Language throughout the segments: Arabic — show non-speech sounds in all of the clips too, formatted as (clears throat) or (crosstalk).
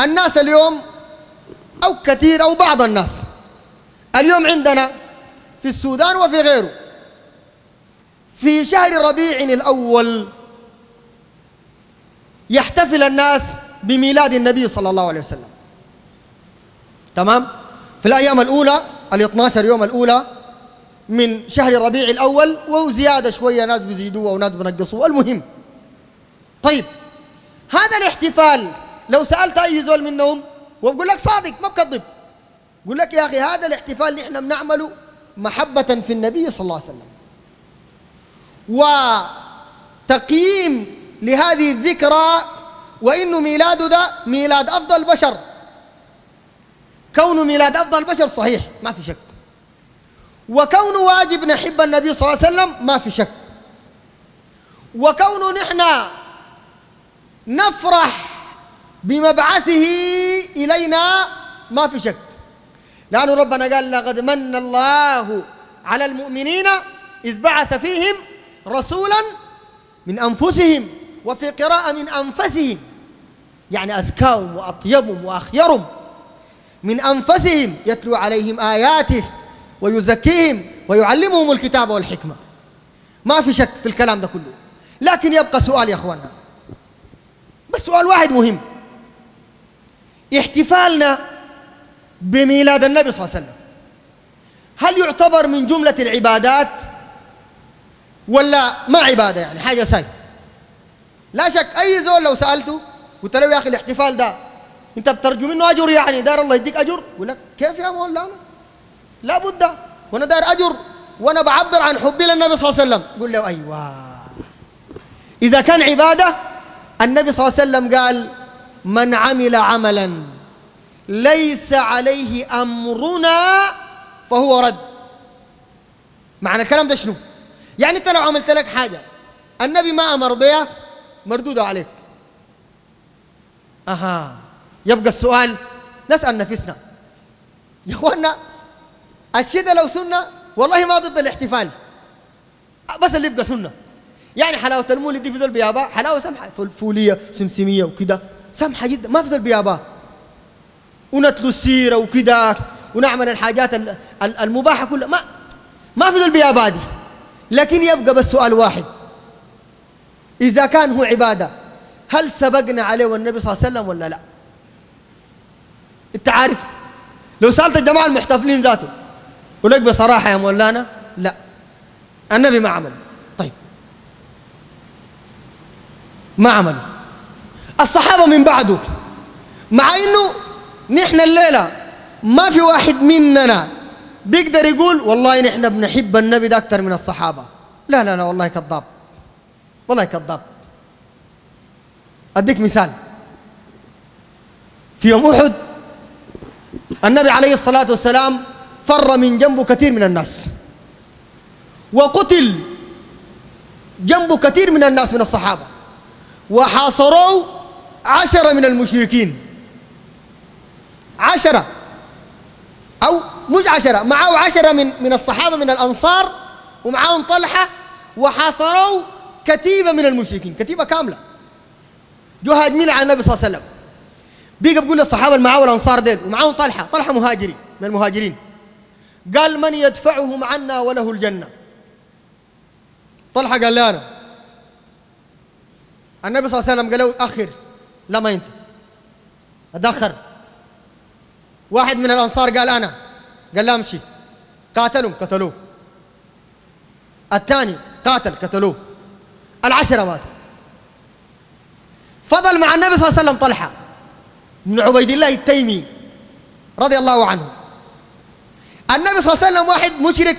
الناس اليوم أو كثير أو بعض الناس. اليوم عندنا في السودان وفي غيره. في شهر ربيع الأول يحتفل الناس بميلاد النبي صلى الله عليه وسلم. تمام؟ في الأيام الأولى ال 12 يوم الأولى من شهر ربيع الأول وزيادة شوية ناس بيزيدوها وناس بنقصوها المهم. طيب هذا الاحتفال لو سألت أي زول منهم وبقول لك صادق ما بكذب. يقول لك يا أخي هذا الاحتفال اللي إحنا بنعمله محبة في النبي صلى الله عليه وسلم. وتقييم لهذه الذكرى وإنه ميلاده ده ميلاد أفضل بشر. كونه ميلاد أفضل بشر صحيح ما في شك. وكونه واجب نحب النبي صلى الله عليه وسلم ما في شك. وكونه نحن نفرح بمبعثه إلينا ما في شك. لأن ربنا قال لقد من الله على المؤمنين إذ بعث فيهم رسولا من أنفسهم وفي قراءة من أنفسهم يعني أزكاهم وأطيبهم وأخيرهم من أنفسهم يتلو عليهم آياته ويزكيهم ويعلمهم الكتاب والحكمة. ما في شك في الكلام ده كله. لكن يبقى سؤال يا أخوانا بس سؤال واحد مهم. احتفالنا بميلاد النبي صلى الله عليه وسلم. هل يعتبر من جملة العبادات ولا ما عبادة يعني؟ حاجة ساي. لا شك أي زول لو سألته قلت له يا أخي الاحتفال ده أنت بترجو منه أجر يعني دار الله يديك أجر؟ يقول لك كيف يا مولانا لا بد. وأنا دار أجر وأنا بعبر عن حبي للنبي صلى الله عليه وسلم. قل له أيوة. إذا كان عبادة النبي صلى الله عليه وسلم قال من عمل عملا ليس عليه أمرنا فهو رد. معنى الكلام ده شنو؟ يعني أنت لو عملت لك حاجة النبي ما أمر بها مردودة عليك. أها يبقى السؤال نسأل نفسنا. يا أخوانا الشدة لو سنة والله ما ضد الاحتفال. بس اللي يبقى سنة. يعني حلاوة المولد دي في ذل بيابا حلاوة سمحة فولية سمسمية وكده. سمحة جدا ما في ذل بيابا. ونتلو السيرة وكده ونعمل الحاجات المباحة كلها. ما ما في ذل بيابا دي. لكن يبقى بس سؤال واحد. إذا كان هو عبادة هل سبقنا عليه والنبي صلى الله عليه وسلم ولا لا؟ أنت عارف؟ لو سألت الجماعة المحتفلين ذاته ولك بصراحة يا مولانا لا. النبي ما عمل. طيب. ما عملوا الصحابة من بعده. مع إنه نحن الليلة ما في واحد مننا بيقدر يقول والله نحن بنحب النبي ده أكثر من الصحابة. لا لا لا والله كذاب. والله كذاب. أديك مثال. في يوم أحد النبي عليه الصلاة والسلام فر من جنبه كثير من الناس. وقتل جنبه كثير من الناس من الصحابة. وحاصروا عشرة من المشركين. عشرة. أو مش عشرة معه عشرة من من الصحابة من الأنصار ومعاهم طلحة وحاصروا كتيبة من المشركين كتيبة كاملة. جو هاجمين على النبي صلى الله عليه وسلم؟ بيجي بيقول للصحابة اللي معاه الأنصار ديل ومعاهم طلحة طلحة مهاجري من المهاجرين. قال من يدفعهم عنا وله الجنة؟ طلحة قال لي أنا. النبي صلى الله عليه وسلم قال له أخر. لا ما أنت أدخر واحد من الأنصار قال أنا قال لا أمشي. قاتلهم قتلوه. الثاني قاتل قتلوه. العشرة ماتوا. فضل مع النبي صلى الله عليه وسلم طلحة. بن عبيد الله التيمي رضي الله عنه. النبي صلى الله عليه وسلم واحد مشرك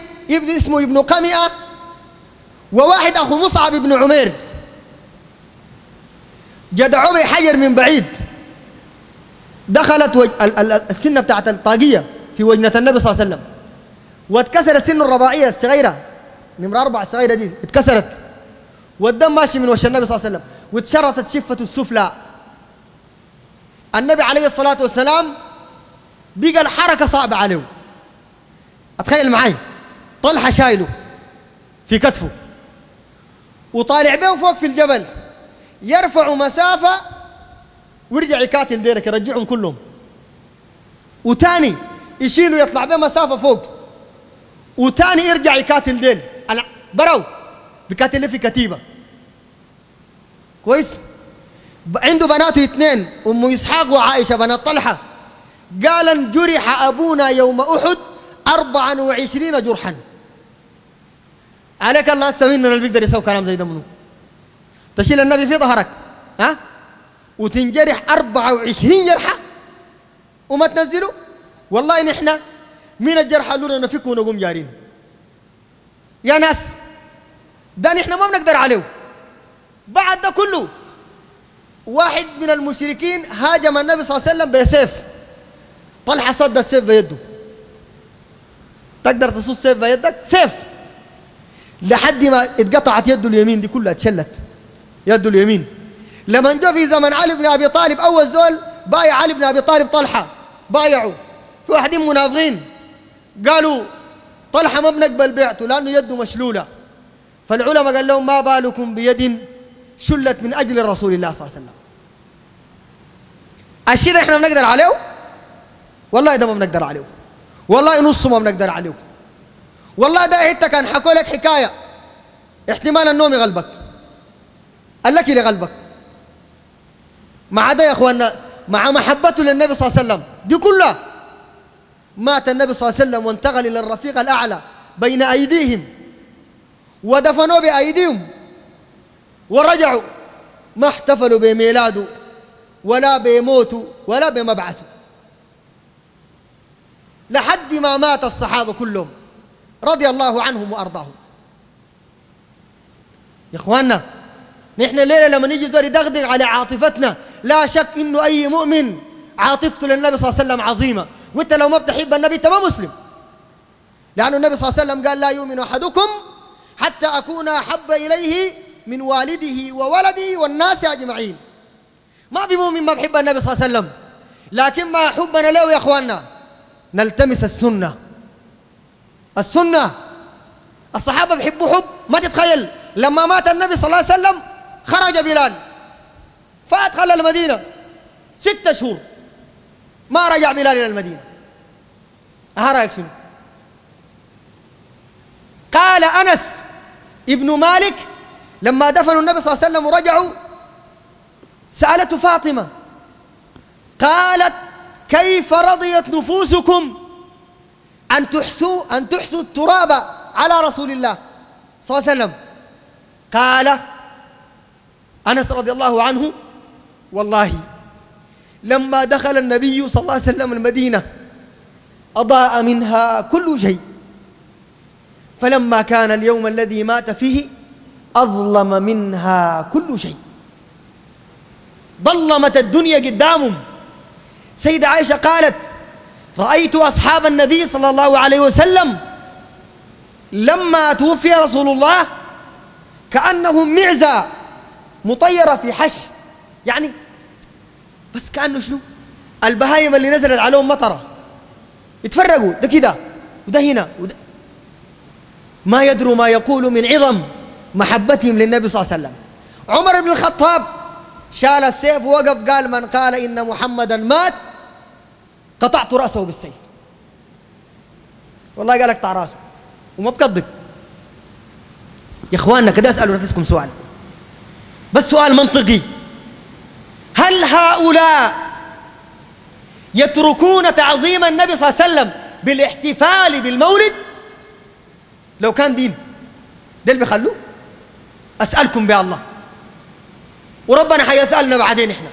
اسمه ابن قمئة وواحد أخو مصعب بن عمير. جدعوه بحجر من بعيد. دخلت وج... السنة بتاعت الطاقية في وجنة النبي صلى الله عليه وسلم. واتكسر السن الرباعية الصغيرة نمرة أربعة الصغيرة دي اتكسرت. والدم ماشي من وش النبي صلى الله عليه وسلم. واتشرطت شفة السفلى. النبي عليه الصلاة والسلام بقى الحركة صعبة عليه. أتخيل معي؟ طلحة شايله في كتفه. وطالع به فوق في الجبل. يرفع مسافة ويرجع يقاتل ديرك يرجعهم كلهم. وتاني يشيله يطلع بمسافة فوق. وتاني يرجع يقاتل ديل. براو بيقاتل في كتيبة. كويس؟ عنده بناته اثنين أم إسحاق وعائشة بنات طلحة. قال جرح أبونا يوم أحد 24 جرحا. عليك الله هسه مين اللي بيقدر يسوي كلام زي ده منه تشيل النبي في ظهرك ها؟ وتنجرح 24 جرحة؟ وما تنزله؟ والله نحن مين الجرحى اللي نفك ونقوم جارين. يا ناس ده نحن ما بنقدر عليه. بعد ده كله واحد من المشركين هاجم النبي صلى الله عليه وسلم بسيف. طلحة صد السيف بيده. تقدر تصوص سيف بيدك؟ سيف. لحد ما اتقطعت يده اليمين دي كلها اتشلت. يده اليمين. لما جاء في زمن علي بن أبي طالب أول زول بايع علي بن أبي طالب طلحة بايعوا في واحدين منافقين قالوا طلحة ما بنقبل بيعته لأنه يده مشلولة. فالعلماء قال لهم ما بالكم بيد شلت من أجل رسول الله صلى الله عليه وسلم. الشيء ده إحنا بنقدر عليه؟ والله ده ما بنقدر عليه. والله نص ما بنقدر عليه. والله ده انت كان حكوا لك حكاية. احتمال النوم يغلبك. اللك لغلبك مع ده يا اخواننا مع محبته للنبي صلى الله عليه وسلم. دي كلها. مات النبي صلى الله عليه وسلم وانتقل إلى الرفيق الأعلى بين أيديهم. ودفنوه بأيديهم. ورجعوا. ما احتفلوا بميلاده ولا بموته ولا بمبعثه. لحد ما مات الصحابة كلهم. رضي الله عنهم وأرضاهم. يا إخواننا نحن الليلة لما نيجي زول يدغدغ على عاطفتنا لا شك إنه أي مؤمن عاطفته للنبي صلى الله عليه وسلم عظيمة. وإنت لو ما بتحب النبي أنت ما مسلم. لأن النبي صلى الله عليه وسلم قال لا يؤمن أحدكم حتى أكون أحب إليه من والده وولده والناس أجمعين. ما في مؤمن ما بحب النبي صلى الله عليه وسلم. لكن ما حبنا له يا إخواننا نلتمس السنة. السنة. الصحابة بيحبوا حب. ما تتخيل. لما مات النبي صلى الله عليه وسلم خرج بلال. فادخل المدينة. ستة شهور. ما رجع بلال إلى المدينة. ها رأيك شنو؟ قال أنس ابن مالك لما دفنوا النبي صلى الله عليه وسلم ورجعوا سألته فاطمة قالت كيف رضيت نفوسكم أن تحثوا أن تحثوا التراب على رسول الله صلى الله عليه وسلم؟ قال أنس رضي الله عنه والله لما دخل النبي صلى الله عليه وسلم المدينة أضاء منها كل شيء. فلما كان اليوم الذي مات فيه أظلم منها كل شيء. ظلمت الدنيا قدامهم. سيدة عائشة قالت رأيت أصحاب النبي صلى الله عليه وسلم لما توفي رسول الله كأنهم معزة. مطيرة في حش. يعني بس كأنه شنو؟ البهايم اللي نزلت عليهم مطرة. يتفرقوا. ده كده. وده هنا. وده ما يدروا ما يقول من عظم محبتهم للنبي صلى الله عليه وسلم. عمر بن الخطاب شال السيف ووقف قال من قال إن محمدا مات قطعت رأسه بالسيف. والله قال اقطع رأسه. وما بكذب يا إخواننا كده أسألوا نفسكم سؤال. بس سؤال منطقي. هل هؤلاء يتركون تعظيم النبي صلى الله عليه وسلم بالاحتفال بالمولد؟ لو كان دين. ده اللي بيخلوه. أسألكم بالله وربنا حيسألنا بعدين إحنا.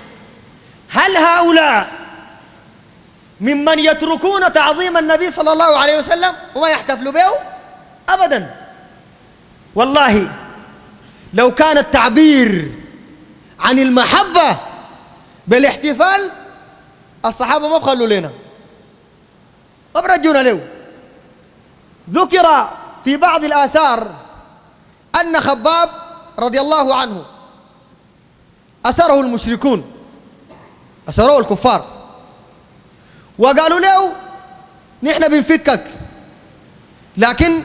هل هؤلاء ممن يتركون تعظيم النبي صلى الله عليه وسلم وما يحتفلوا به؟ أبدا. والله لو كان التعبير عن المحبة بالاحتفال الصحابة ما بخلوا لنا ما برجونا له ذكر في بعض الآثار أن خباب رضي الله عنه أسره المشركون أسروه الكفار. وقالوا له نحن بنفكك لكن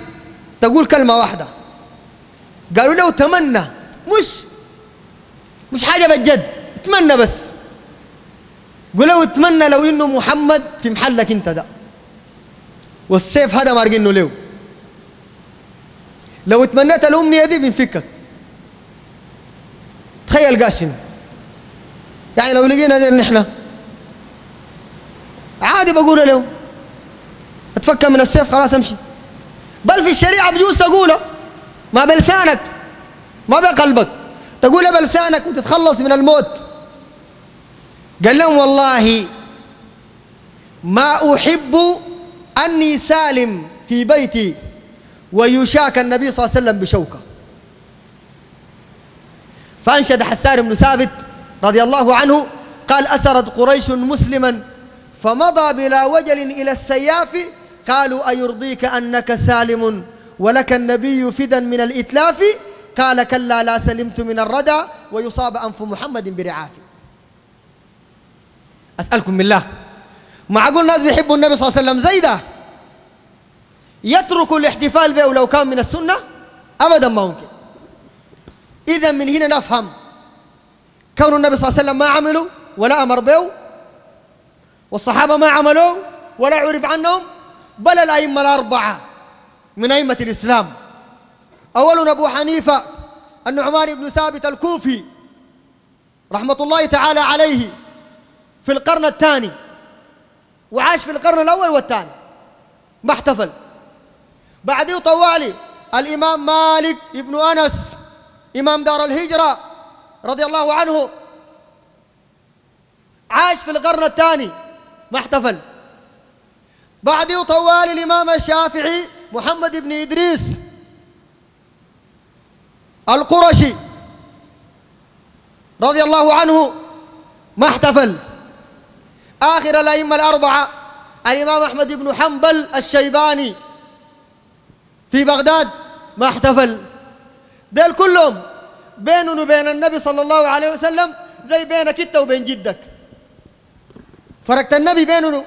تقول كلمة واحدة. قالوا له تمنى. مش مش حاجة بجد اتمنى بس. قل له اتمنى لو إنه محمد في محلك أنت ده. والسيف هذا مارقينه له لو اتمنيت الامنيه دي بنفكك تخيل قاشن. يعني لو لقينا نحن. عادي بقول له. أتفكر من السيف خلاص أمشي. بل في الشريعة بجوز أقوله. ما بلسانك ما بقلبك. تقولها بلسانك وتتخلص من الموت. قال لهم والله ما أحب أني سالم في بيتي ويشاك النبي صلى الله عليه وسلم بشوكة. فأنشد حسان بن ثابت رضي الله عنه قال أسرت قريش مسلما فمضى بلا وجل إلى السياف. قالوا أيرضيك أنك سالم؟ ولك النبي فدا من الإتلاف قال كلا لا سلمت من الردى ويصاب أنف محمد برعاف. أسألكم بالله. معقول ناس بيحبوا النبي صلى الله عليه وسلم زي ده. يتركوا الاحتفال به ولو كان من السنة؟ أبدا ما ممكن. إذا من هنا نفهم. كون النبي صلى الله عليه وسلم ما عملوا ولا أمر به والصحابة ما عملوا ولا عرف عنهم بل الأئمة الأربعة. من أئمة الإسلام. أولنا أبو حنيفة النعمان بن ثابت الكوفي رحمة الله تعالى عليه في القرن الثاني وعاش في القرن الأول والثاني ما احتفل. بعديه طوالي الإمام مالك ابن أنس إمام دار الهجرة رضي الله عنه عاش في القرن الثاني ما احتفل. بعده طوال الإمام الشافعي محمد بن إدريس القرشي رضي الله عنه ما احتفل. آخر الأئمة الأربعة الإمام أحمد بن حنبل الشيباني في بغداد ما احتفل. ديل كلهم بينه وبين النبي صلى الله عليه وسلم زي بينك انت وبين جدك. فرقت النبي بينه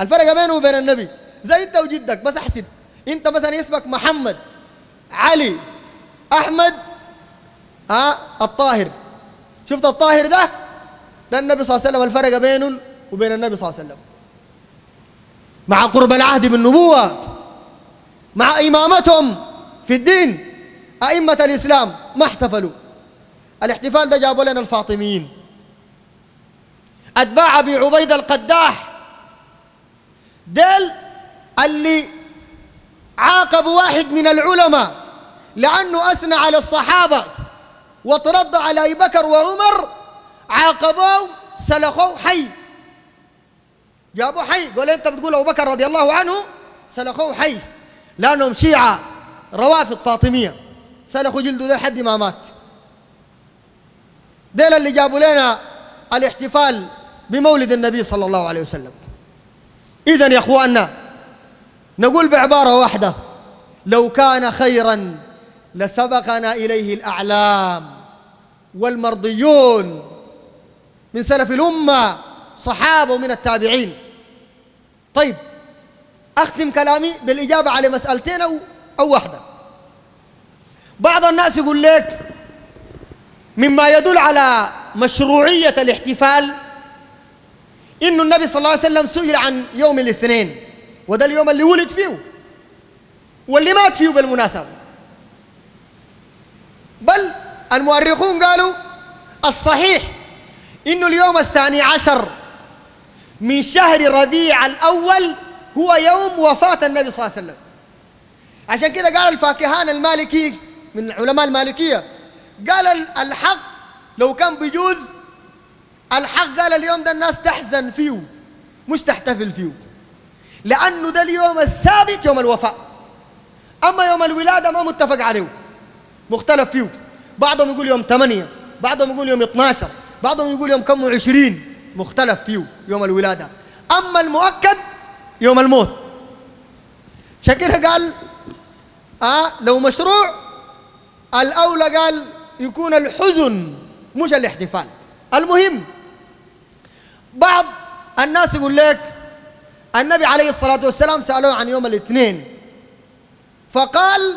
الفرق بينه وبين النبي زي انت وجدك بس احسب انت مثلا اسمك محمد علي احمد ها الطاهر. شفت الطاهر ده؟ ده النبي صلى الله عليه وسلم الفرق بينه وبين النبي صلى الله عليه وسلم. مع قرب العهد بالنبوة مع إمامتهم في الدين أئمة الإسلام ما احتفلوا. الاحتفال ده جابوا لنا الفاطميين. أتباع أبي عبيد القداح. ديل اللي عاقبوا واحد من العلماء لأنه أثنى على الصحابة وترد على أبي بكر وعمر عاقبوه سلخوه حي. جابوه حي. قول أنت بتقول أبو بكر رضي الله عنه سلخوه حي. لأنهم شيعة روافض فاطمية. سلخوا جلده ده لحد ما مات. ديل اللي جابوا لنا الاحتفال بمولد النبي صلى الله عليه وسلم. اذا يا إخواننا نقول بعبارة واحدة. لو كان خيرا لسبقنا إليه الأعلام والمرضيون من سلف الأمة صحابة ومن التابعين. طيب أختم كلامي بالإجابة على مسألتين أو أو واحدة. بعض الناس يقول لك مما يدل على مشروعية الاحتفال إنه النبي صلى الله عليه وسلم سئل عن يوم الاثنين. وده اليوم اللي ولد فيه واللي مات فيه بالمناسبة. بل المؤرخون قالوا الصحيح إنه اليوم الثاني عشر من شهر ربيع الأول هو يوم وفاة النبي صلى الله عليه وسلم. عشان كده قال الفاكهان المالكي من علماء المالكية قال الحق لو كان بيجوز الحق قال اليوم ده الناس تحزن فيه مش تحتفل فيه. لأنه ده اليوم الثابت يوم الوفاة أما يوم الولادة ما متفق عليه. مختلف فيه. بعضهم يقول يوم 8 بعضهم يقول يوم 12 بعضهم يقول يوم كم وعشرين. مختلف فيه يوم الولادة. أما المؤكد يوم الموت. شكلها قال آه لو مشروع الأولى قال يكون الحزن مش الاحتفال. المهم بعض الناس يقول لك النبي عليه الصلاة والسلام سألوه عن يوم الاثنين. فقال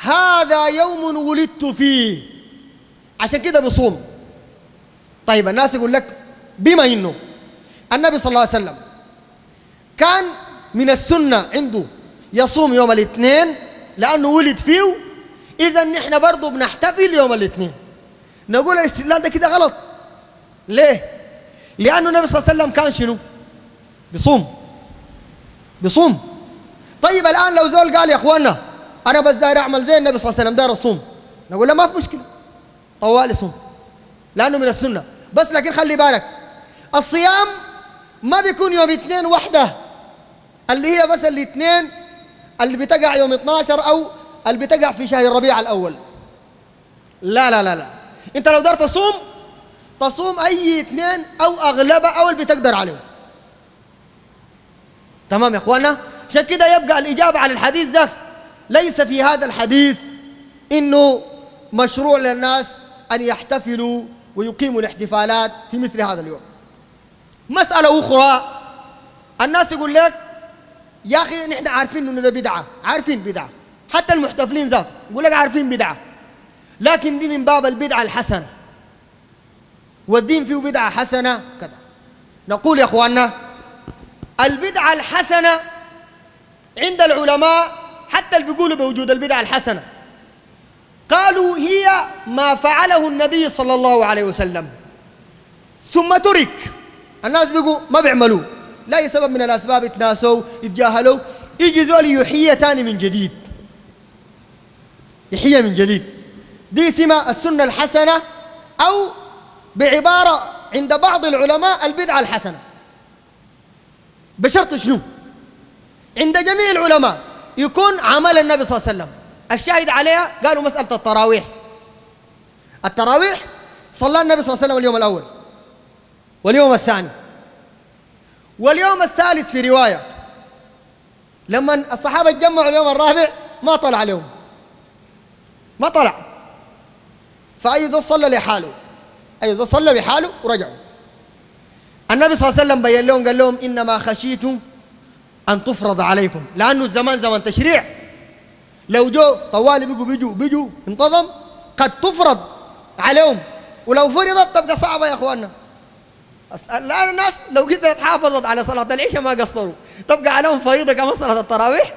هذا يوم ولدت فيه. عشان كده بصوم. طيب الناس يقول لك بما إنه. النبي صلى الله عليه وسلم كان من السنة عنده يصوم يوم الاثنين لأنه ولد فيه. إذا نحن برضه بنحتفل يوم الاثنين. نقول الاستدلال ده كده غلط. ليه؟ لأنه النبي صلى الله عليه وسلم كان شنو؟ بيصوم بيصوم طيب الآن لو زول قال يا إخواننا أنا بس داير أعمل زي النبي صلى الله عليه وسلم داير أصوم. نقول له ما في مشكلة. طوال صوم لأنه من السنة. بس لكن خلي بالك الصيام ما بيكون يوم اثنين وحده. اللي هي بس الاثنين اللي بتقع يوم 12 أو اللي بتقع في شهر الربيع الأول. لا لا لا لا. أنت لو قدرت تصوم تصوم أي اثنين أو اغلبها أو اللي بتقدر عليه. تمام يا اخوانا عشان كده يبقى الإجابة على الحديث ده ليس في هذا الحديث إنه مشروع للناس أن يحتفلوا ويقيموا الاحتفالات في مثل هذا اليوم. مسألة أخرى الناس يقول لك يا أخي نحن عارفين إنه ده بدعة عارفين بدعة حتى المحتفلين ذات يقول لك عارفين بدعة لكن دي من باب البدعة الحسنة والدين فيه بدعة حسنة كذا. نقول يا إخواننا البدعة الحسنة عند العلماء حتى اللي بيقولوا بوجود البدعة الحسنة. قالوا هي ما فعله النبي صلى الله عليه وسلم. ثم ترك. الناس بيقوا ما بيعملوه لا سبب من الأسباب اتناسوا يتجاهلوا يجي زول يحيي تاني من جديد. يحيي من جديد. دي سمة السنة الحسنة أو بعبارة عند بعض العلماء البدعة الحسنة. بشرط شنو؟ عند جميع العلماء يكون عمل النبي صلى الله عليه وسلم. الشاهد عليها قالوا مسألة التراويح. التراويح صلى النبي صلى الله عليه وسلم اليوم الأول واليوم الثاني واليوم الثالث في رواية. لما الصحابة تجمعوا اليوم الرابع ما طلع عليهم ما طلع. فأي ذو صلى لحاله. أي ذو صلى لحاله ورجعوا. النبي صلى الله عليه وسلم بين لهم قال لهم إنما خشيت أن تفرض عليكم لأنه الزمان زمن تشريع. لو جو طوالي بيجوا بيجوا بيجوا انتظم قد تفرض عليهم. ولو فرضت تبقى صعبة يا إخواننا. الآن الناس لو قدرت حافظت على صلاة العشاء ما قصروا. تبقى عليهم فريضة كما صلاة التراويح؟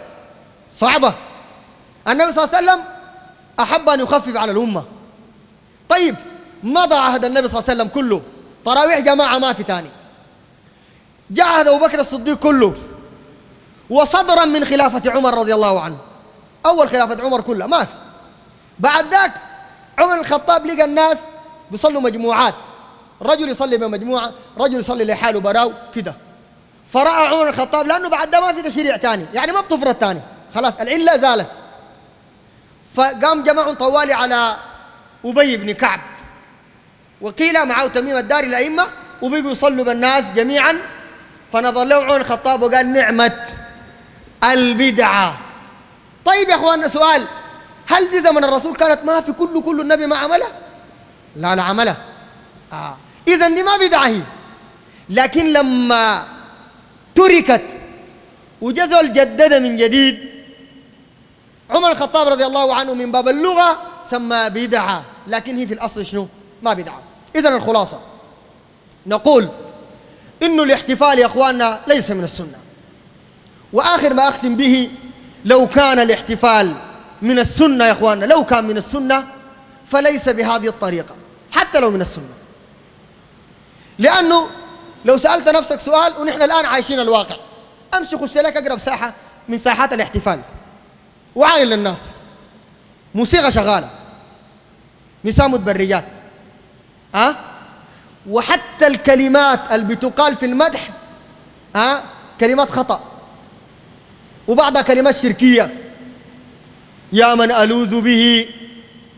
صعبة. النبي صلى الله عليه وسلم أحب أن يخفف على الأمة. طيب مضى عهد النبي صلى الله عليه وسلم كله؟ تراويح جماعة ما في تاني جاء عهد أبو بكر الصديق كله وصدرا من خلافة عمر رضي الله عنه. أول خلافة عمر كلها ما في. بعد ذاك عمر الخطاب لقى الناس بيصلوا مجموعات. رجل يصلي بمجموعة رجل يصلي لحاله براو كده. فرأى عمر الخطاب لأنه بعد ده ما في تشريع تاني يعني ما بتفرض تاني. خلاص العلة زالت. فقام جمع طوالي على أبي بن كعب. وقيل معه تميم الدار الأئمة وبقوا يصلوا بالناس جميعا. فنظر له عمر الخطاب وقال نعمة البدعة. طيب يا أخواننا سؤال هل دي زمن الرسول كانت ما في كل كل النبي ما عملها لا لا عملها آه. إذا دي ما بدعة هي. لكن لما تركت وجزل جدد من جديد عمر الخطاب رضي الله عنه من باب اللغة سمى بدعة لكن هي في الأصل شنو؟ ما بدعة. إذا الخلاصة. نقول إنه الاحتفال يا أخواننا ليس من السنة. وآخر ما أختم به لو كان الاحتفال من السنة يا أخواننا لو كان من السنة فليس بهذه الطريقة حتى لو من السنة. لأنه لو سألت نفسك سؤال ونحن الآن عايشين الواقع أمشي خش لك أقرب ساحة من ساحات الاحتفال. وعاين للناس. موسيقى شغالة. نساء متبرجات ها؟ أه؟ وحتى الكلمات اللي بتقال في المدح ها؟ كلمات خطأ وبعضها كلمات شركية يا من ألوذ به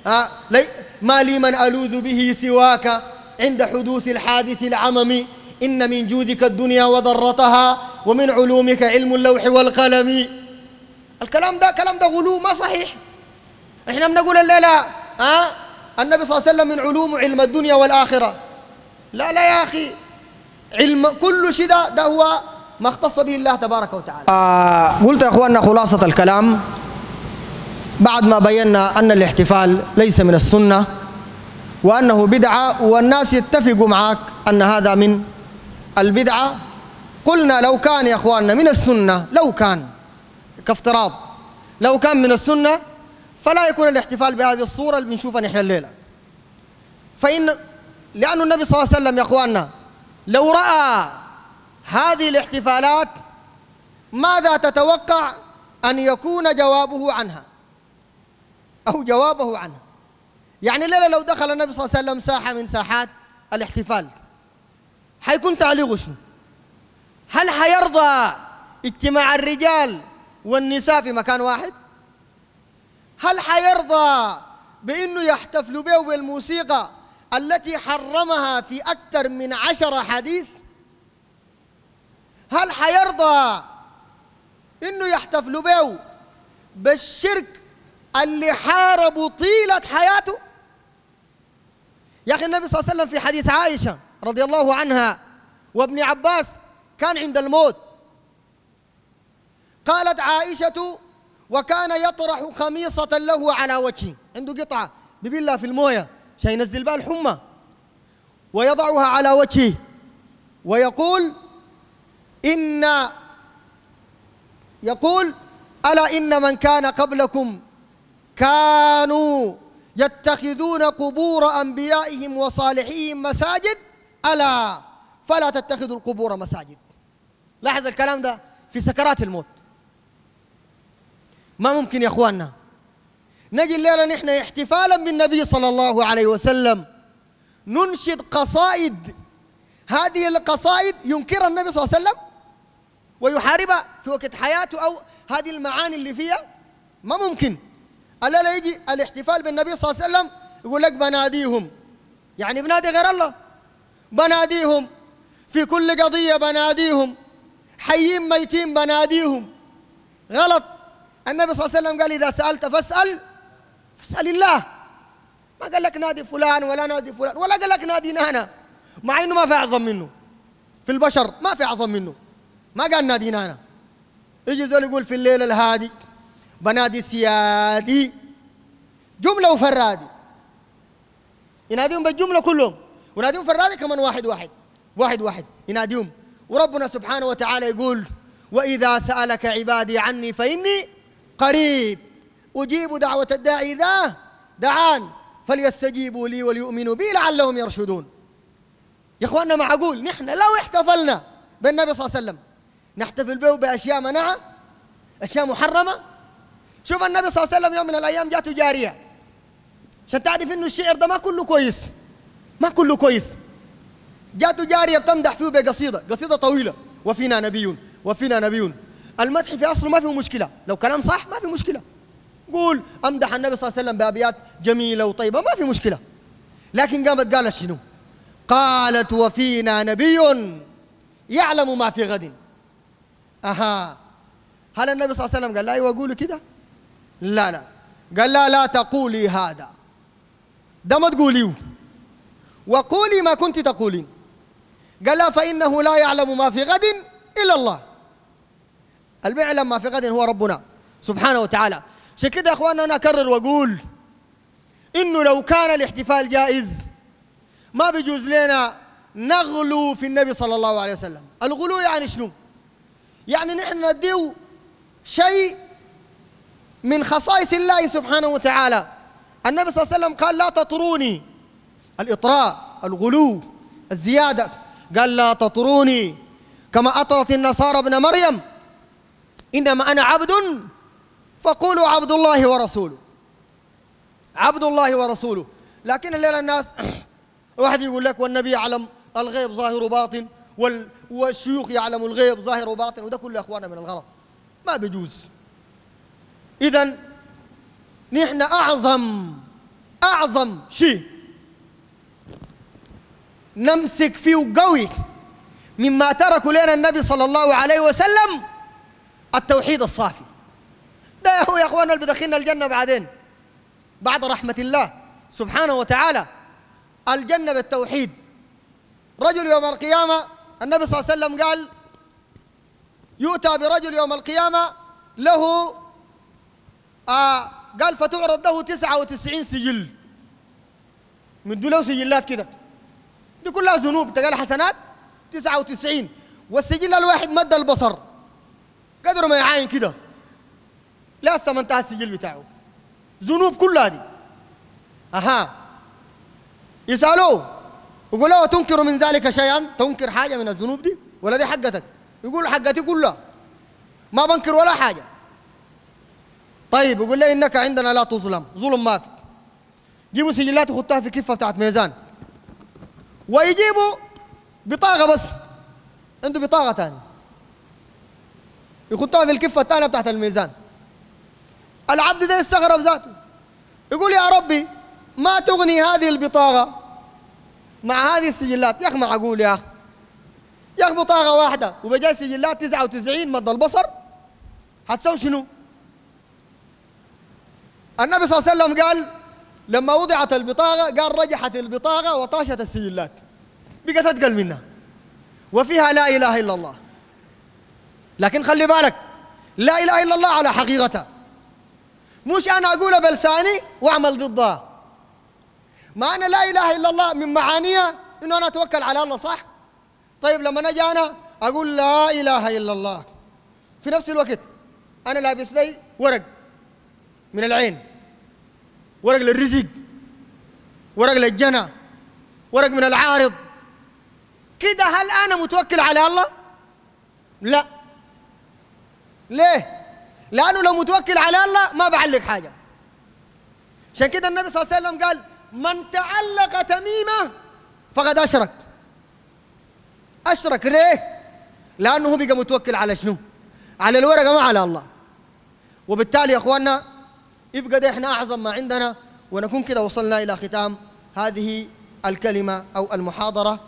ها أه؟ ما لي من ألوذ به سواك عند حدوث الحادث العمم إن من جودك الدنيا وضرتها ومن علومك علم اللوح والقلم الكلام ده كلام ده غلو ما صحيح إحنا بنقول الليلة ها؟ النبي صلى الله عليه وسلم من علوم علم الدنيا والآخرة لا لا يا أخي. علم كل شيء ده, ده هو ما اختص به الله تبارك وتعالى. آه قلت يا أخواننا خلاصة الكلام. بعد ما بينا أن الاحتفال ليس من السنة وأنه بدعة والناس يتفقوا معك أن هذا من البدعة. قلنا لو كان يا أخواننا من السنة لو كان كافتراض لو كان من السنة فلا يكون الاحتفال بهذه الصورة اللي بنشوفها نحن الليلة. فإن لأن النبي صلى الله عليه وسلم يا إخواننا لو رأى هذه الاحتفالات ماذا تتوقع أن يكون جوابه عنها؟ أو جوابه عنها؟ يعني الليلة لو دخل النبي صلى الله عليه وسلم ساحة من ساحات الاحتفال حيكون تعليقه شنو؟ هل حيرضى اجتماع الرجال والنساء في مكان واحد؟ هل حيرضى بأنه يحتفلوا به بالموسيقى التي حرمها في أكثر من عشر حديث هل حيرضى إنه يحتفلوا به بالشرك اللي حاربوا طيلة حياته؟ يا أخي النبي صلى الله عليه وسلم في حديث عائشة رضي الله عنها وابن عباس كان عند الموت. قالت عائشة وكان يطرح خميصة له على وجهه عنده قطعة ببلها في الموية. عشان ينزل بها الحمى ويضعها على وجهه ويقول إن يقول ألا إن من كان قبلكم كانوا يتخذون قبور أنبيائهم وصالحيهم مساجد؟ ألا فلا تتخذوا القبور مساجد. لاحظ الكلام ده في سكرات الموت. ما ممكن يا إخواننا؟ نجي الليلة نحن احتفالا بالنبي صلى الله عليه وسلم. ننشد قصائد. هذه القصائد ينكرها النبي صلى الله عليه وسلم ويحاربها في وقت حياته أو هذه المعاني اللي فيها؟ ما ممكن. الليلة يجي الاحتفال بالنبي صلى الله عليه وسلم يقول لك بناديهم. يعني بنادي غير الله. بناديهم. في كل قضية بناديهم. حيين ميتين بناديهم. غلط. النبي صلى الله عليه وسلم قال إذا سألت فاسأل. فاسأل الله. ما قال لك نادي فلان ولا نادي فلان ولا قال لك نادي نانا مع إنه ما في أعظم منه. في البشر ما في أعظم منه. ما قال نادي نانا يجي زول يقول في الليل الهادي بنادي سيادي. جملة وفرادي. يناديهم بالجملة كلهم. وناديهم فرادي كمان واحد واحد. واحد واحد. يناديهم. وربنا سبحانه وتعالى يقول وإذا سألك عبادي عني فإني قريب. أجيب دعوة الداعي إذا دعان فليستجيبوا لي وليؤمنوا بي لعلهم يرشدون. يا إخواننا معقول نحن لو احتفلنا بالنبي صلى الله عليه وسلم نحتفل به بأشياء منعة أشياء محرمة. شوف النبي صلى الله عليه وسلم يوم من الأيام جاته جارية. عشان تعرف إنه الشعر ده ما كله كويس ما كله كويس. جاته جارية بتمدح فيه بقصيدة قصيدة طويلة. وفينا نبي وفينا نبي المدح في أصله ما فيه مشكلة لو كلام صح ما في مشكلة. قول أمدح النبي صلى الله عليه وسلم بأبيات جميلة وطيبة ما في مشكلة. لكن قامت قالت شنو؟ قالت وفينا نبي يعلم ما في غد. أها. هل النبي صلى الله عليه وسلم قال لا؟ أيوه قولي كده. لا لا. قال لا لا تقولي هذا. ده ما تقوليه. وقولي ما كنت تقولين. قال لا فإنه لا يعلم ما في غد إلا الله. اللي ما في غد هو ربنا سبحانه وتعالى. عشان كده يا اخواننا أنا أكرر وأقول إنه لو كان الاحتفال جائز ما بيجوز لنا نغلو في النبي صلى الله عليه وسلم. الغلو يعني شنو؟ يعني نحن نديو شيء من خصائص الله سبحانه وتعالى. النبي صلى الله عليه وسلم قال لا تطروني. الإطراء الغلو الزيادة. قال لا تطروني. كما أطرت النصارى ابن مريم. إنما أنا عبد فقولوا عبد الله ورسوله. عبد الله ورسوله. لكن الليلة الناس (clears throat) واحد يقول لك والنبي يعلم الغيب ظاهر وباطن وال والشيوخ يعلم الغيب ظاهر وباطن وده كله يا اخوانا من الغلط. ما بيجوز اذا نحن أعظم أعظم شيء نمسك فيه قوي مما تركوا لنا النبي صلى الله عليه وسلم التوحيد الصافي. هو يا أخوانا اللي بدخلنا الجنة بعدين؟ بعد رحمة الله سبحانه وتعالى. الجنة بالتوحيد. رجل يوم القيامة النبي صلى الله عليه وسلم قال يؤتى برجل يوم القيامة له آه قال فتعرض له 99 سجل. من له سجلات كده. دي كلها ذنوب. تقال حسنات؟ 99 والسجل الواحد مد البصر. قدر ما يعاين كده. لسه ما انتهى السجل بتاعه. ذنوب كلها دي أها. يسألوه. يقول له تنكر من ذلك شيئا؟ تنكر حاجة من الذنوب دي؟ ولا دي حقتك؟ يقول حقتي كلها. ما بنكر ولا حاجة. طيب يقول لي إنك عندنا لا تظلم. ظلم ما في جيبوا سجلات وخطها في كفة بتاعت ميزان. ويجيبوا بطاقة بس. عنده بطاقة ثانية يخطها في الكفة الثانية بتاعت الميزان. العبد ده يستغرب ذاته. يقول يا ربي ما تغني هذه البطاقة مع هذه السجلات؟ يا أخي معقول يا أخي. يا أخي بطاقة واحدة وبجاي سجلات 99 مد البصر؟ هتسوي شنو؟ النبي صلى الله عليه وسلم قال لما وضعت البطاقة قال رجحت البطاقة وطاشت السجلات. بقت أثقل منها. وفيها لا إله إلا الله. لكن خلي بالك لا إله إلا الله على حقيقتها. مش أنا أقولها بلساني وأعمل ضدها ما أنا لا إله إلا الله من معانيها إنه أنا أتوكل على الله صح؟ طيب لما نجي أنا أقول لا إله إلا الله. في نفس الوقت أنا لابس لي ورق من العين ورق للرزق ورق للجنى ورق من العارض. كده هل أنا متوكل على الله؟ لا. ليه؟ لأنه لو متوكل على الله ما بعلق حاجة. عشان كده النبي صلى الله عليه وسلم قال من تعلق تميمه فقد أشرك. أشرك ليه؟ لأنه هو بقى متوكل على شنو؟ على الورقة ما على الله. وبالتالي يا إخواننا يبقى ده إحنا أعظم ما عندنا ونكون كده وصلنا إلى ختام هذه الكلمة أو المحاضرة.